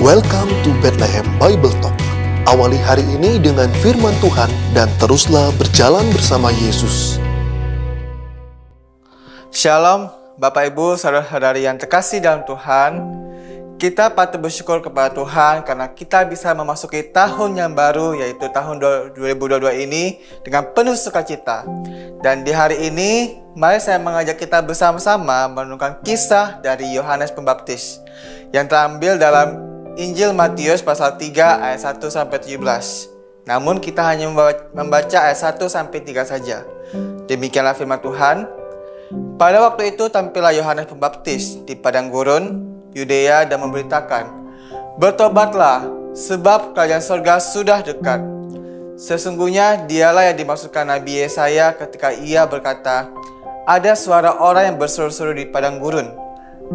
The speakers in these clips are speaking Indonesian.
Welcome to Bethlehem Bible Talk. Awali hari ini dengan firman Tuhan dan teruslah berjalan bersama Yesus. Shalom, Bapak Ibu, saudara-saudari yang terkasih dalam Tuhan. Kita patut bersyukur kepada Tuhan karena kita bisa memasuki tahun yang baru yaitu tahun 2022 ini dengan penuh sukacita. Dan di hari ini, mari saya mengajak kita bersama-sama merenungkan kisah dari Yohanes Pembaptis yang terambil dalam Injil Matius pasal 3 ayat 1 sampai 17. Namun kita hanya membaca ayat 1 sampai 3 saja. Demikianlah firman Tuhan. Pada waktu itu tampillah Yohanes Pembaptis di padang gurun Yudea dan memberitakan, "Bertobatlah, sebab kerajaan surga sudah dekat." Sesungguhnya dialah yang dimaksudkan Nabi Yesaya ketika ia berkata, "Ada suara orang yang berseru-seru di padang gurun,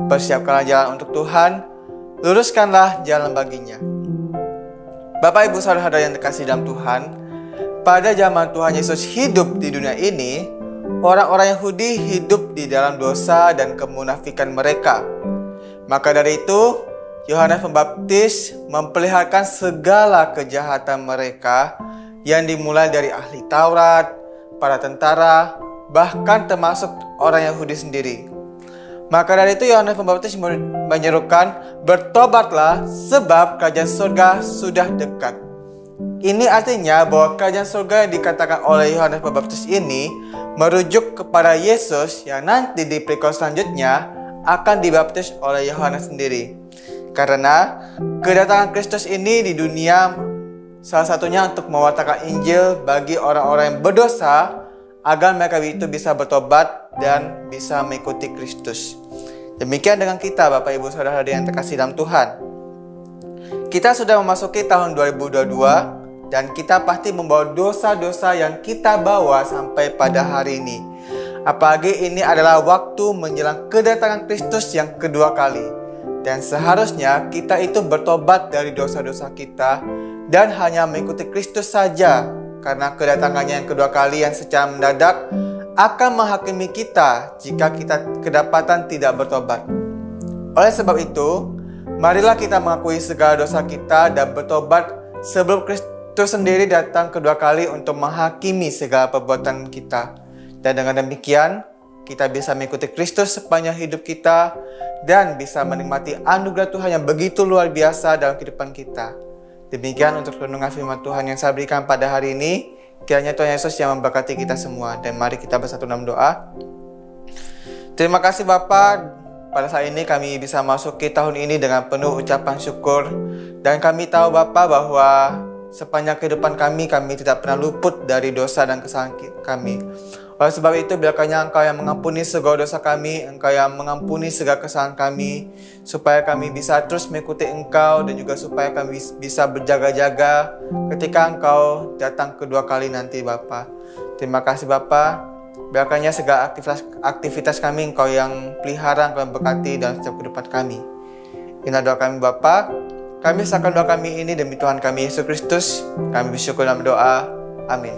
persiapkanlah jalan untuk Tuhan, luruskanlah jalan baginya. Bapak Ibu Saudara yang terkasih dalam Tuhan, pada zaman Tuhan Yesus hidup di dunia ini, orang-orang Yahudi hidup di dalam dosa dan kemunafikan mereka. Maka dari itu, Yohanes Pembaptis memperlihatkan segala kejahatan mereka yang dimulai dari ahli Taurat, para tentara, bahkan termasuk orang Yahudi sendiri. Maka dari itu Yohanes Pembaptis menyerukan, bertobatlah sebab kerajaan surga sudah dekat. Ini artinya bahwa kerajaan surga yang dikatakan oleh Yohanes Pembaptis ini merujuk kepada Yesus yang nanti di perikop selanjutnya akan dibaptis oleh Yohanes sendiri. Karena kedatangan Kristus ini di dunia salah satunya untuk mewartakan Injil bagi orang-orang yang berdosa agar mereka itu bisa bertobat dan bisa mengikuti Kristus. Demikian dengan kita Bapak Ibu Saudara yang terkasih dalam Tuhan. Kita sudah memasuki tahun 2022 dan kita pasti membawa dosa-dosa yang kita bawa sampai pada hari ini. Apalagi ini adalah waktu menjelang kedatangan Kristus yang kedua kali. Dan seharusnya kita itu bertobat dari dosa-dosa kita dan hanya mengikuti Kristus saja karena kedatangannya yang kedua kali yang secara mendadak akan menghakimi kita jika kita kedapatan tidak bertobat. Oleh sebab itu, marilah kita mengakui segala dosa kita dan bertobat sebelum Kristus sendiri datang kedua kali untuk menghakimi segala perbuatan kita. Dan dengan demikian, kita bisa mengikuti Kristus sepanjang hidup kita dan bisa menikmati anugerah Tuhan yang begitu luar biasa dalam kehidupan kita. Demikian untuk renungan firman Tuhan yang saya berikan pada hari ini. Kiranya Tuhan Yesus yang memberkati kita semua. Dan mari kita bersatu dalam doa. Terima kasih Bapak. Pada saat ini kami bisa masuki tahun ini dengan penuh ucapan syukur. Dan kami tahu Bapak bahwa sepanjang kehidupan kami, kami tidak pernah luput dari dosa dan kesalahan kami. Oleh sebab itu, biarkannya Engkau yang mengampuni segala dosa kami, Engkau yang mengampuni segala kesalahan kami, supaya kami bisa terus mengikuti Engkau dan juga supaya kami bisa berjaga-jaga ketika Engkau datang kedua kali nanti, Bapa. Terima kasih, Bapa. Biarkannya segala aktivitas, aktivitas kami Engkau yang pelihara, Engkau yang berkati dalam setiap kehidupan kami. Inilah doa kami, Bapa. Kami serahkan doa kami ini demi Tuhan kami Yesus Kristus. Kami bersyukur dalam doa. Amin.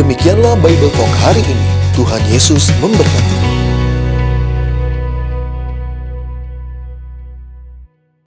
Demikianlah Bible Talk hari ini. Tuhan Yesus memberkati.